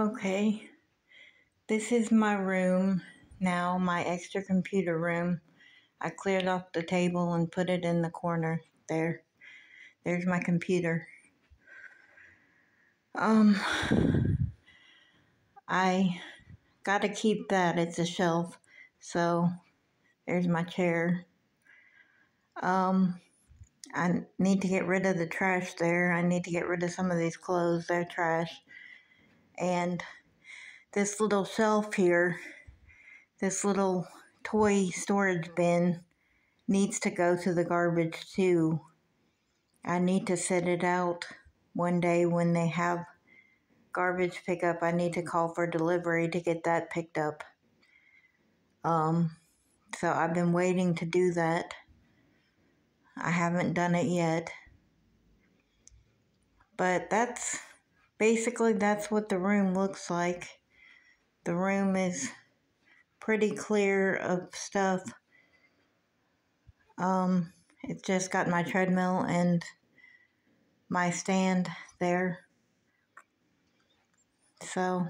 Okay, this is my room now, my extra computer room. I cleared off the table and put it in the corner there. There's my computer. Um, I gotta keep that, it's a shelf. So there's my chair. Um, I need to get rid of the trash there. I need to get rid of some of these clothes, they're trash. And this little shelf here, this little toy storage bin needs to go to the garbage too. I need to set it out one day when they have garbage pickup. I need to call for delivery to get that picked up. Um, so I've been waiting to do that. I haven't done it yet. But that's basically that's what the room looks like. The room is pretty clear of stuff. Um, it's just got my treadmill and my stand there. So